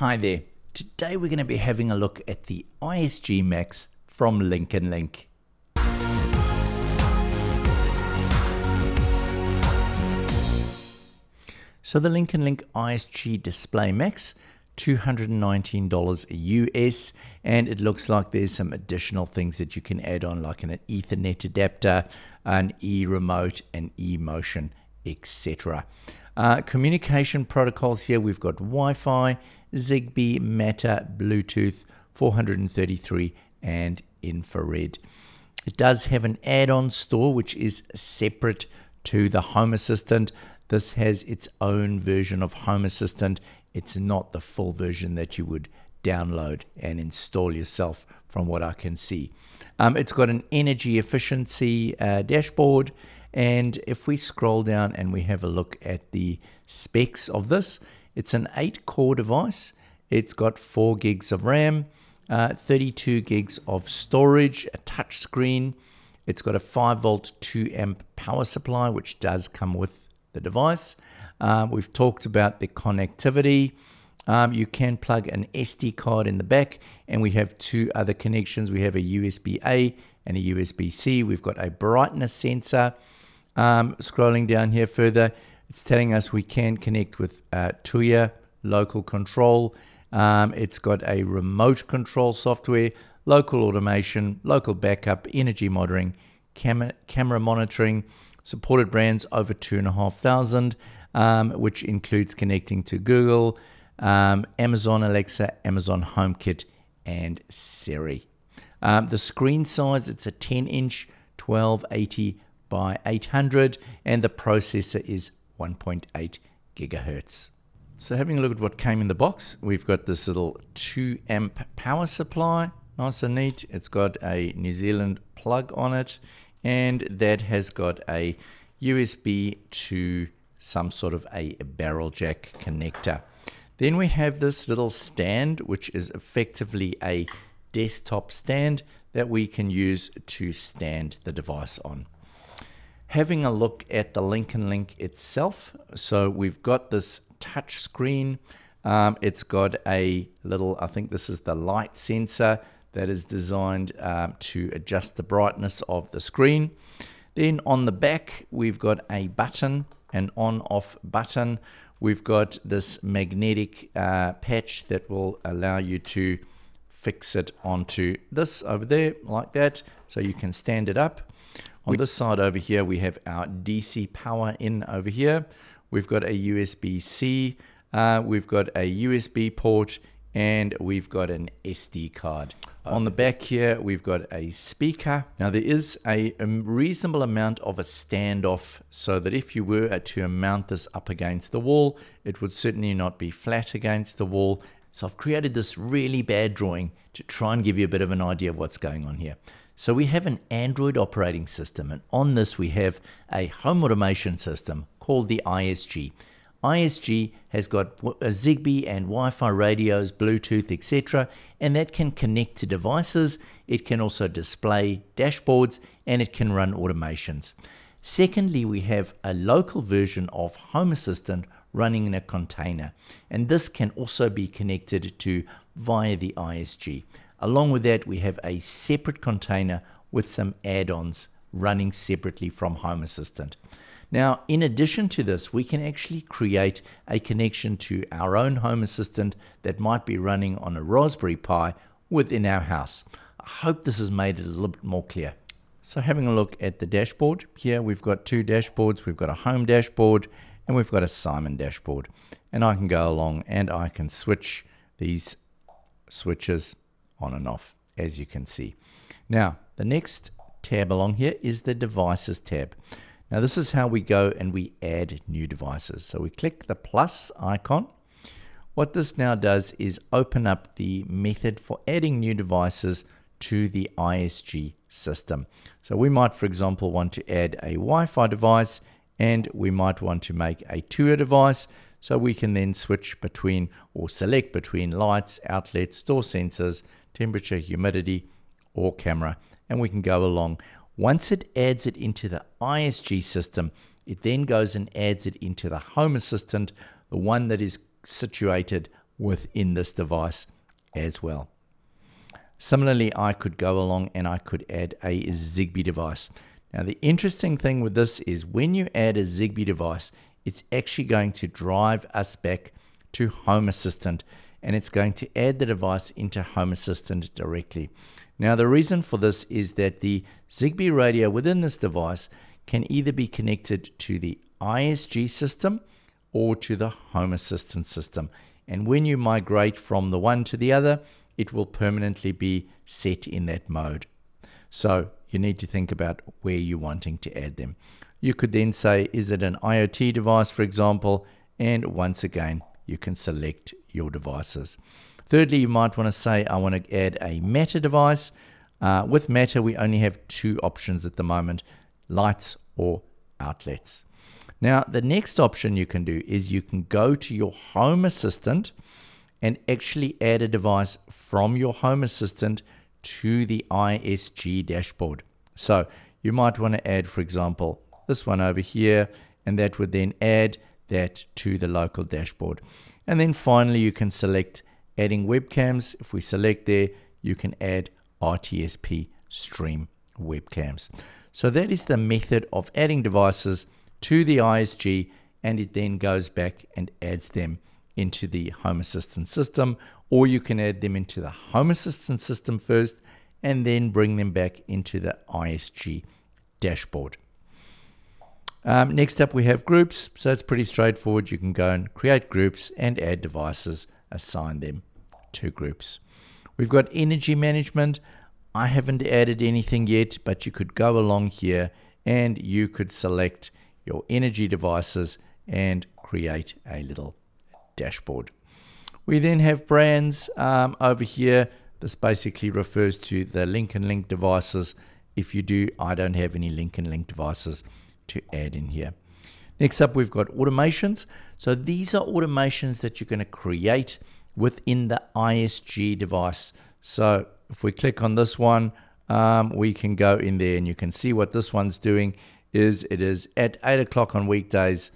Hi there. Today we're going to be having a look at the ISG Max from LinknLink. So the LinknLink ISG Display Max, $219 US, and it looks like there's some additional things that you can add on like an Ethernet adapter, an e-remote, an e-motion, etc. Uh, communication protocols here, we've got Wi-Fi, Zigbee, Matter, Bluetooth, 433, and infrared. It does have an add-on store which is separate to the Home Assistant. This has its own version of Home Assistant. It's not the full version that you would download and install yourself from what I can see. Um, it's got an energy efficiency uh, dashboard and if we scroll down and we have a look at the specs of this, it's an 8 core device. It's got 4 gigs of RAM, uh, 32 gigs of storage, a touch screen. It's got a 5 volt 2 amp power supply, which does come with the device. Um, we've talked about the connectivity. Um, you can plug an SD card in the back, and we have two other connections. We have a USB A and a USB C. We've got a brightness sensor. Um, scrolling down here further, it's telling us we can connect with uh, Tuya local control. Um, it's got a remote control software, local automation, local backup, energy monitoring, cam camera monitoring, supported brands over two and a half thousand, um, which includes connecting to Google, um, Amazon Alexa, Amazon HomeKit, and Siri. Um, the screen size, it's a 10 inch 1280 by 800 and the processor is 1.8 gigahertz. So having a look at what came in the box, we've got this little 2 amp power supply, nice and neat. It's got a New Zealand plug on it and that has got a USB to some sort of a barrel jack connector. Then we have this little stand which is effectively a desktop stand that we can use to stand the device on having a look at the LinknLink itself. So we've got this touch screen. Um, it's got a little, I think this is the light sensor that is designed um, to adjust the brightness of the screen. Then on the back, we've got a button, an on off button. We've got this magnetic uh, patch that will allow you to fix it onto this over there like that so you can stand it up. On this side over here, we have our DC power in over here. We've got a USB-C, uh, we've got a USB port, and we've got an SD card. On the back here, we've got a speaker. Now there is a, a, reasonable amount of a standoff so that if you were to mount this up against the wall, it would certainly not be flat against the wall. So I've created this really bad drawing to try and give you a bit of an idea of what's going on here. So we have an Android operating system, and on this we have a home automation system called the ISG. ISG has got a Zigbee and Wi-Fi radios, Bluetooth, etc., and that can connect to devices. It can also display dashboards, and it can run automations. Secondly, we have a local version of Home Assistant running in a container, and this can also be connected to via the ISG. Along with that, we have a separate container with some add-ons running separately from Home Assistant. Now, in addition to this, we can actually create a connection to our own Home Assistant that might be running on a Raspberry Pi within our house. I hope this has made it a little bit more clear. So having a look at the dashboard, here we've got two dashboards. We've got a home dashboard and we've got a Simon dashboard. And I can go along and I can switch these switches on and off, as you can see. Now, the next tab along here is the devices tab. Now this is how we go and we add new devices. So we click the plus icon. What this now does is open up the method for adding new devices to the ISG system. So we might, for example, want to add a Wi-Fi device and we might want to make a Tuya device. So we can then switch between or select between lights, outlets, door sensors, temperature, humidity, or camera, and we can go along. Once it adds it into the ISG system, it then goes and adds it into the Home Assistant, the one that is situated within this device as well. Similarly, I could go along and I could add a Zigbee device. Now, the interesting thing with this is when you add a Zigbee device, it's actually going to drive us back to Home Assistant and it's going to add the device into Home Assistant directly. Now, the reason for this is that the Zigbee radio within this device can either be connected to the ISG system or to the Home Assistant system. And when you migrate from the one to the other, it will permanently be set in that mode. So you need to think about where you're wanting to add them. You could then say, is it an IoT device, for example? And once again, you can select your devices. Thirdly, you might want to say, I want to add a Matter device. Uh, with Matter, we only have two options at the moment, lights or outlets. Now, the next option you can do is you can go to your Home Assistant and actually add a device from your Home Assistant to the ISG dashboard. So you might want to add, for example, this one over here, and that would then add that to the local dashboard. And then finally, you can select adding webcams. If we select there, you can add RTSP stream webcams. So that is the method of adding devices to the ISG and it then goes back and adds them into the Home Assistant system, or you can add them into the Home Assistant system first and then bring them back into the ISG dashboard. Um, next up, we have groups. So it's pretty straightforward. You can go and create groups and add devices, assign them to groups. We've got energy management. I haven't added anything yet, but you could go along here and you could select your energy devices and create a little dashboard. We then have brands um, over here. This basically refers to the LinknLink devices. If you do, I don't have any LinknLink devices to add in here. Next up, we've got automations. So these are automations that you're going to create within the ISG device. So if we click on this one, um, we can go in there and you can see what this one's doing is it is at 8 o'clock on weekdays,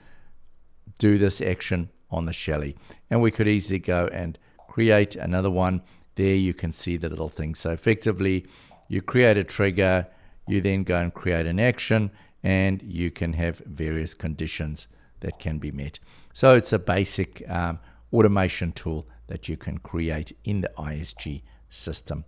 do this action on the Shelly. And we could easily go and create another one. There you can see the little thing. So effectively, you create a trigger, you then go and create an action, and you can have various conditions that can be met. So it's a basic um, automation tool that you can create in the ISG system.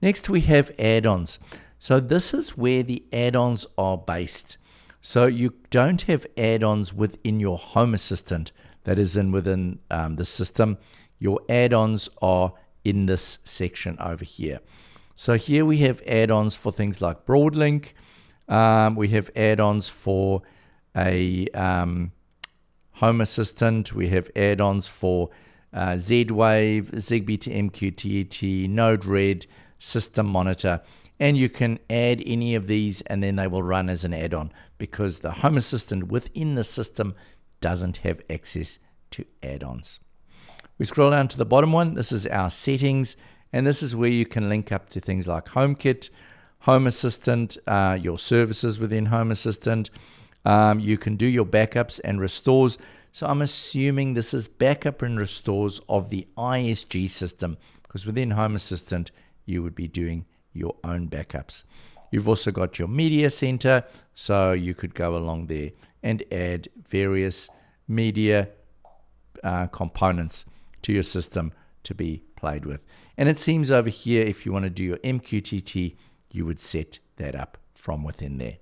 Next, we have add-ons. So this is where the add-ons are based. So you don't have add-ons within your Home Assistant that is in within um, the system. Your add-ons are in this section over here. So here we have add-ons for things like Broadlink. Um, we have add-ons for a um, Home Assistant. We have add-ons for uh, Z-Wave, Zigbee to MQTT, Node-RED, System Monitor. And you can add any of these and then they will run as an add-on because the Home Assistant within the system doesn't have access to add-ons. We scroll down to the bottom one. This is our settings, and this is where you can link up to things like HomeKit, Home Assistant, uh, your services within Home Assistant. Um, you can do your backups and restores. So I'm assuming this is backup and restores of the ISG system because within Home Assistant, you would be doing your own backups. You've also got your media center, so you could go along there and add various media uh, components to your system to be played with. And it seems over here, if you want to do your MQTT, you would set that up from within there.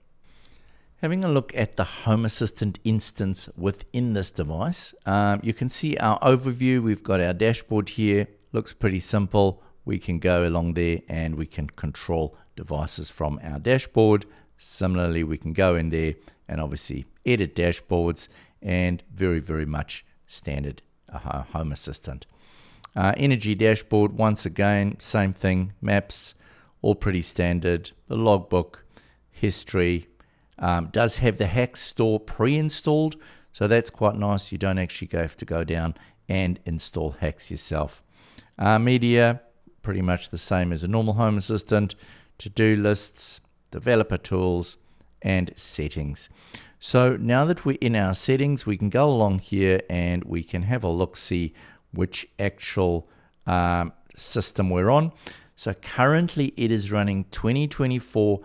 Having a look at the Home Assistant instance within this device, um, you can see our overview. We've got our dashboard here. Looks pretty simple. We can go along there and we can control devices from our dashboard. Similarly, we can go in there and obviously edit dashboards and very, very much standard uh, Home Assistant. Uh, energy dashboard, once again, same thing, maps, all pretty standard. The logbook, history, um, does have the HACS store pre-installed, so that's quite nice. You don't actually have to go down and install HACS yourself. Uh, media, pretty much the same as a normal Home Assistant to-do lists, developer tools, and settings. So now that we're in our settings, we can go along here and we can have a look, see which actual um, system we're on. So currently it is running 2024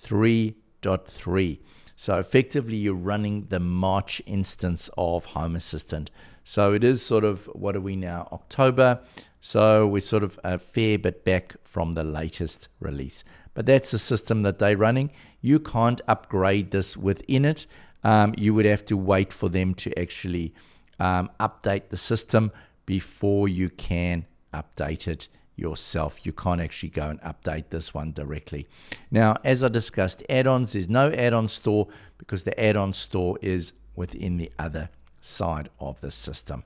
3.3. So effectively you're running the March instance of Home Assistant. So it is sort of, what are we now, October. So we're sort of a fair bit back from the latest release. But that's the system that they're running. You can't upgrade this within it. Um, you would have to wait for them to actually um, update the system before you can update it yourself. You can't actually go and update this one directly. Now, as I discussed, add-ons, there's no add-on store because the add-on store is within the other side of the system.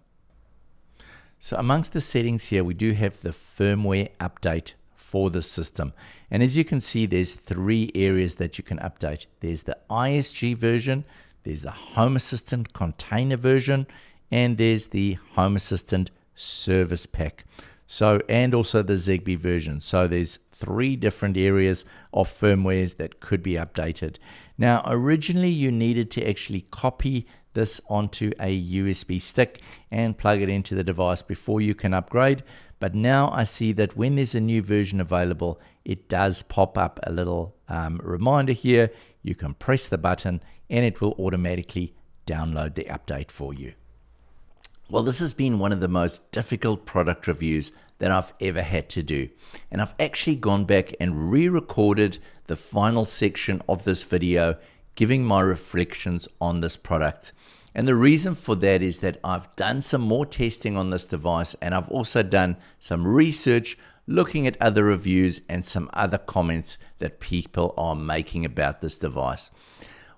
So amongst the settings here, we do have the firmware update for the system. And as you can see, there's three areas that you can update. There's the ISG version, there's the Home Assistant container version, and there's the Home Assistant service pack. So, and also the Zigbee version. So there's three different areas of firmwares that could be updated. Now, originally you needed to actually copy this onto a USB stick and plug it into the device before you can upgrade. But now I see that when there's a new version available, it does pop up a little um, reminder here. You can press the button and it will automatically download the update for you. Well, this has been one of the most difficult product reviews that I've ever had to do. And I've actually gone back and re-recorded the final section of this video giving my reflections on this product. And the reason for that is that I've done some more testing on this device and I've also done some research looking at other reviews and some other comments that people are making about this device.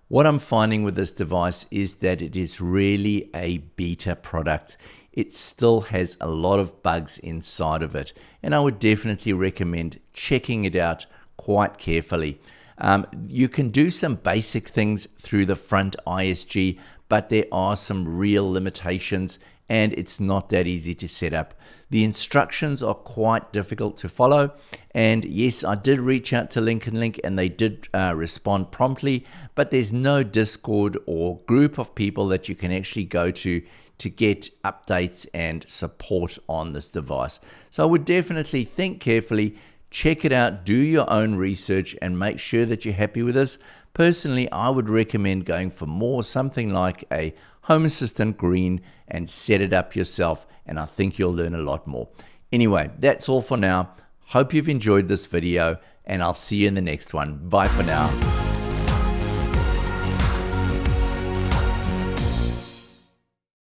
What I'm finding with this device is that it is really a beta product. It still has a lot of bugs inside of it, and I would definitely recommend checking it out quite carefully. Um, you can do some basic things through the front ISG, but there are some real limitations and it's not that easy to set up. The instructions are quite difficult to follow. And yes, I did reach out to and Link and they did uh, respond promptly, but there's no Discord or group of people that you can actually go to to get updates and support on this device. So I would definitely think carefully, check it out, do your own research, and make sure that you're happy with this. Personally, I would recommend going for more something like a Home Assistant Green and set it up yourself, and I think you'll learn a lot more. Anyway, that's all for now. Hope you've enjoyed this video, and I'll see you in the next one. Bye for now.